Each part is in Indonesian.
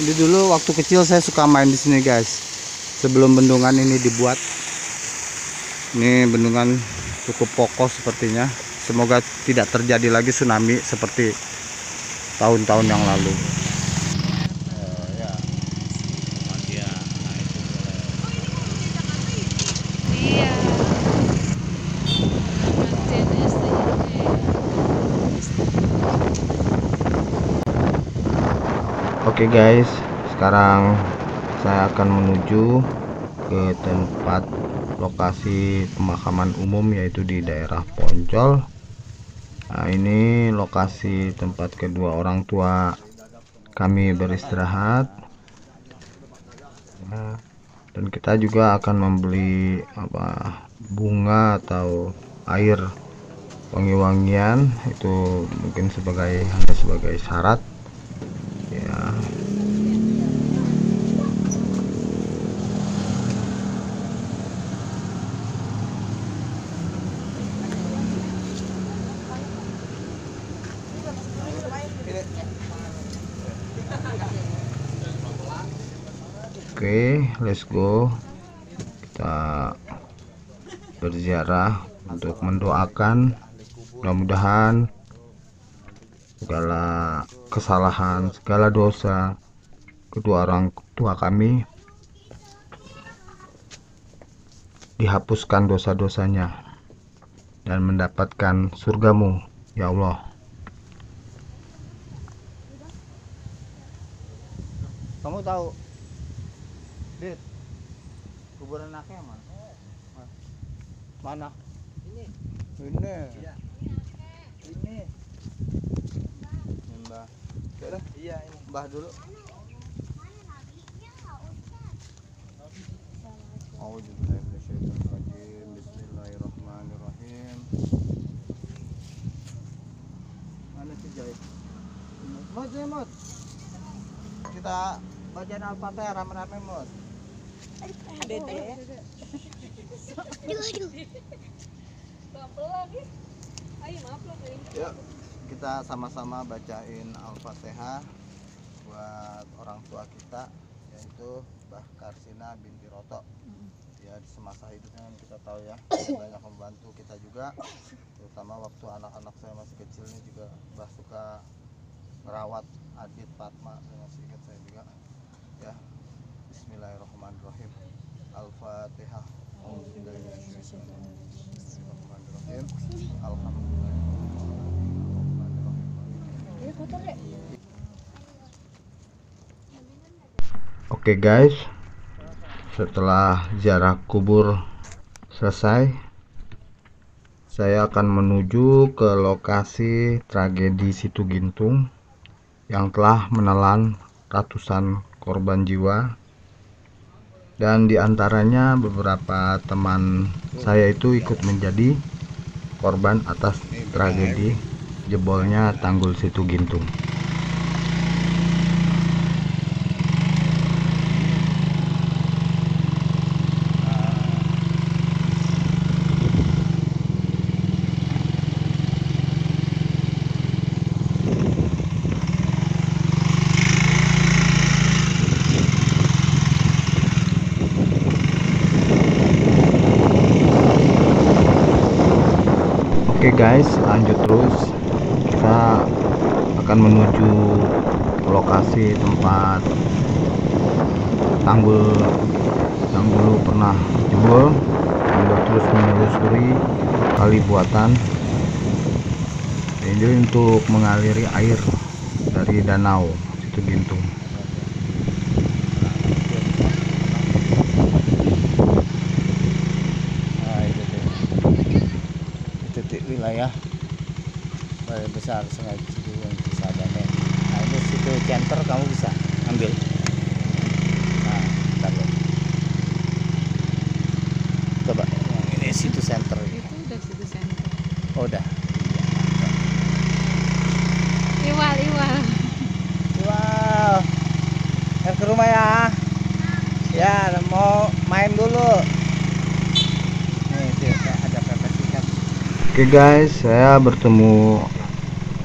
Ini dulu waktu kecil saya suka main di sini guys. Sebelum bendungan ini dibuat. Ini bendungan cukup kokoh sepertinya. Semoga tidak terjadi lagi tsunami seperti tahun-tahun yang lalu. Oke guys, sekarang saya akan menuju ke tempat lokasi pemakaman umum yaitu di daerah Poncol. Nah, ini lokasi tempat kedua orang tua kami beristirahat. Nah, dan kita juga akan membeli apa bunga atau air wangi-wangian itu mungkin sebagai hanya sebagai syarat Oke, let's go. Kita berziarah untuk mendoakan mudah-mudahan segala kesalahan, segala dosa kedua orang tua kami dihapuskan dosa-dosanya dan mendapatkan surgamu, ya Allah. Kamu tahu Dit, kuburan anaknya mana? Mana? Ini. Ini. Ini. Ini Mbah. Udah, iya ini. Mbah dulu. Auzubillahiminasyaitonirrajim. Bismillahirrahmanirrahim. Mana si Jai? Mut, ya, Mut. Kita bacaan Al-Fatihah rame-rame, Mut. Yuk, kita sama-sama bacain Al-Fatihah buat orang tua kita yaitu Mbah Karsina binti Roto. Ya di semasa hidupnya kan kita tahu ya banyak membantu kita juga. Terutama waktu anak-anak saya masih kecil ini juga Mbah suka merawat Adit Fatma saya masih ingat saya juga ya Bismillahirrahmanirrahim. Al-Fatihah Bismillahirrahmanirrahim. Alhamdulillah Oke guys. Setelah ziarah kubur selesai saya akan menuju ke lokasi tragedi Situ Gintung yang telah menelan ratusan korban jiwa dan di antaranya beberapa teman saya itu ikut menjadi korban atas tragedi jebolnya tanggul Situ Gintung. Oke guys, lanjut terus. Kita akan menuju lokasi tempat tanggul yang dulu pernah jebol. Sambil terus menelusuri kali buatan. Ini untuk mengaliri air dari danau situ Gintung. Besar Sungai Ciliwung Cisadane. Nah ini situ center kamu bisa ambil. Nah, bentar loh. Coba yang ini situ center. Itu udah situ center. Oh, udah. Iwal, iwal. Wow. Yang ke rumah ya. Ya, mau main dulu. Nih. Oke guys, saya bertemu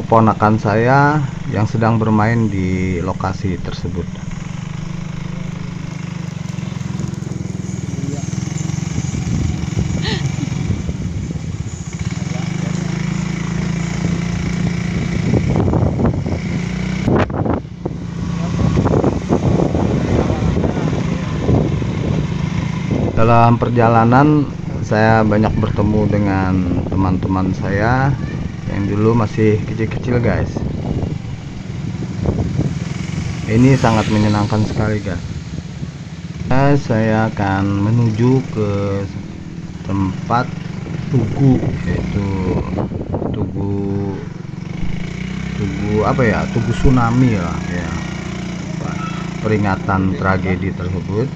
keponakan saya yang sedang bermain di lokasi tersebut. Dalam perjalanan saya banyak bertemu dengan teman-teman saya yang dulu masih kecil-kecil guys. Ini sangat menyenangkan sekali guys. Nah, saya akan menuju ke tempat tugu yaitu tugu tugu apa ya? Tugu tsunami lah ya. Peringatan tragedi tersebut.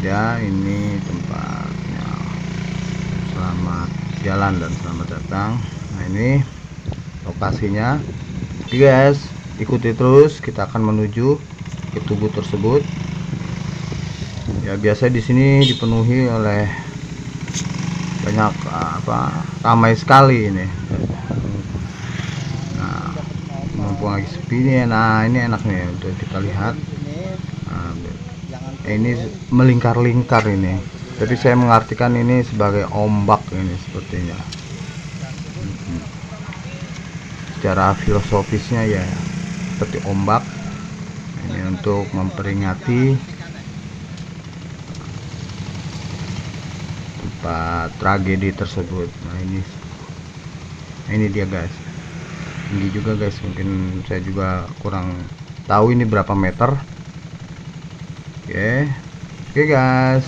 Ya ini tempatnya. Selamat jalan dan selamat datang nah ini lokasinya. Oke guys ikuti terus. Kita akan menuju ke tugu tersebut. Ya biasa di sini dipenuhi oleh banyak apa ramai sekali ini. Nah mumpung lagi sepi nih nah ini enak nih untuk kita lihat. Nah, ini melingkar-lingkar ini. Tapi saya mengartikan ini sebagai ombak ini sepertinya secara filosofisnya ya seperti ombak ini untuk memperingati tempat tragedi tersebut. Nah ini ini dia guys. Tinggi juga guys. Mungkin saya juga kurang tahu ini berapa meter. Oke. Oke guys.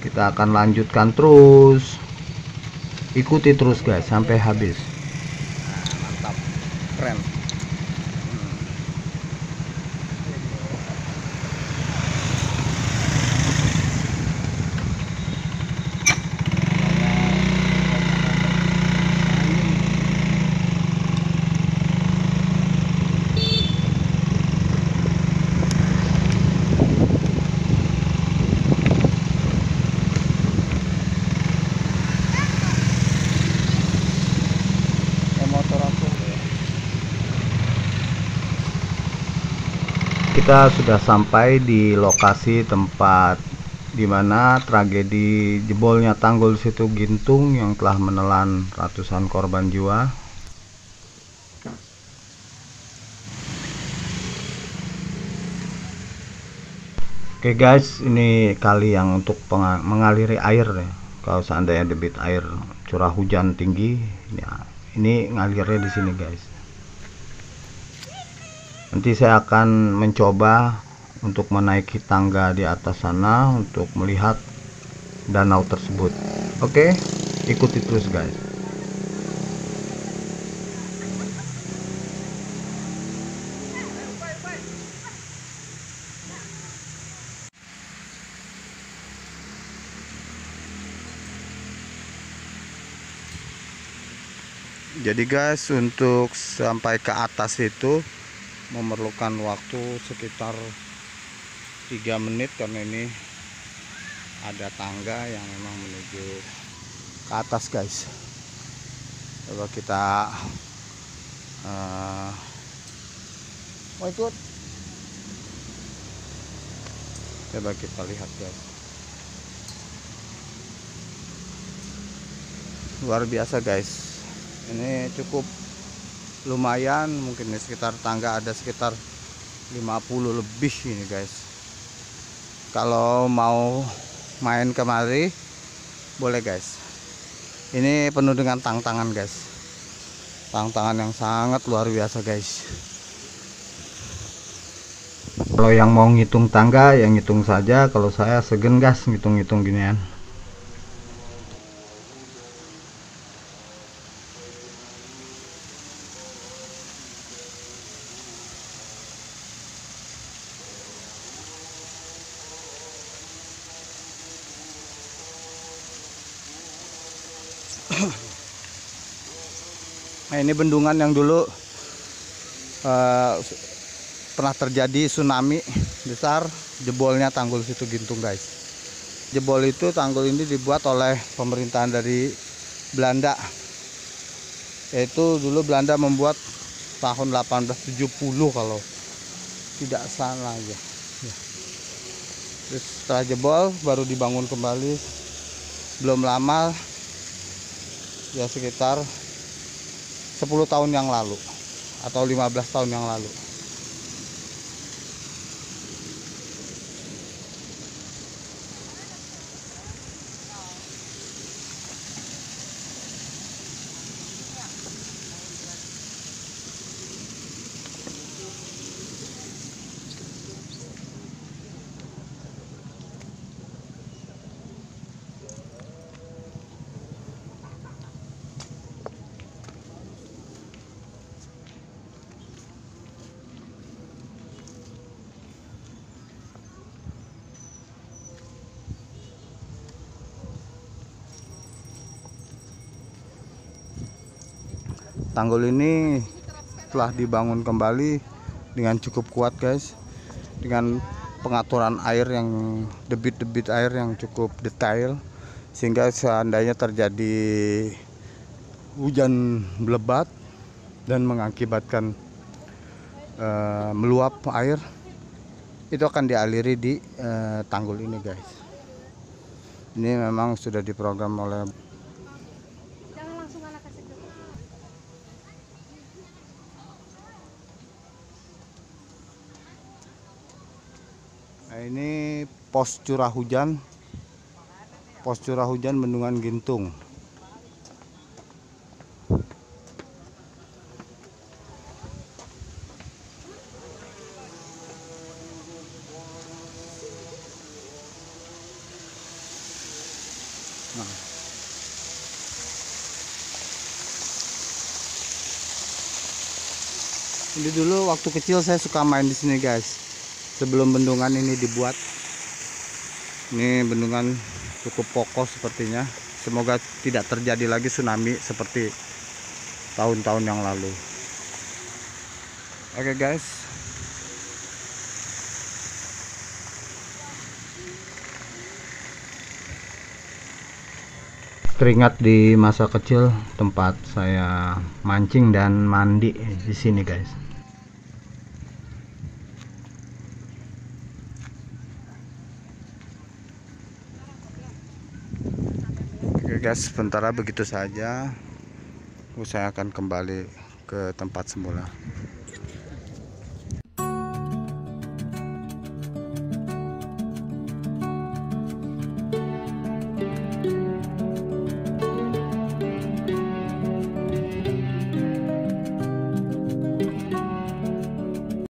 Kita akan lanjutkan terus. Ikuti terus guys sampai habis friend. Kita sudah sampai di lokasi tempat di mana tragedi jebolnya tanggul situ Gintung yang telah menelan ratusan korban jiwa Oke guys, ini kali yang untuk mengaliri air ya. Kalau seandainya debit air curah hujan tinggi, ya, ini ngalirnya di sini guys. Nanti saya akan mencoba untuk menaiki tangga di atas sana untuk melihat danau tersebut. Oke, ikuti terus guys. Jadi guys, untuk sampai ke atas itu memerlukan waktu sekitar 3 menit karena ini ada tangga yang memang menuju ke atas guys. Coba kita uh, mau ikut? Coba kita lihat guys. Luar biasa guys ini cukup lumayan mungkin di sekitar tangga ada sekitar 50 lebih ini guys. Kalau mau main kemari boleh guys. Ini penuh dengan tantangan guys. Tantangan yang sangat luar biasa guys. Kalau yang mau ngitung tangga yang ngitung saja. Kalau saya segen gas ngitung-ngitung ginian ini bendungan yang dulu eh, pernah terjadi tsunami besar, jebolnya tanggul situ Gintung, guys. Jebol itu tanggul ini dibuat oleh pemerintahan dari Belanda. Yaitu dulu Belanda membuat tahun 1870 kalau tidak salah ya. ya. Terus setelah jebol baru dibangun kembali. Belum lama ya sekitar 10 tahun yang lalu atau 15 tahun yang lalu tanggul ini telah dibangun kembali dengan cukup kuat guys. Dengan pengaturan air yang debit-debit air yang cukup detail sehingga seandainya terjadi hujan lebat dan mengakibatkan eh, meluap air itu akan dialiri di eh, tanggul ini guys. Ini memang sudah diprogram oleh Nah, ini pos curah hujan. Pos curah hujan Bendungan Gintung. Nah. Ini dulu waktu kecil saya suka main di sini guys sebelum bendungan ini dibuat ini bendungan cukup kokoh sepertinya. Semoga tidak terjadi lagi tsunami seperti tahun-tahun yang lalu. Oke guys. Teringat di masa kecil tempat saya mancing dan mandi di sini guys Oke guys, sementara begitu saja. Saya akan kembali ke tempat semula.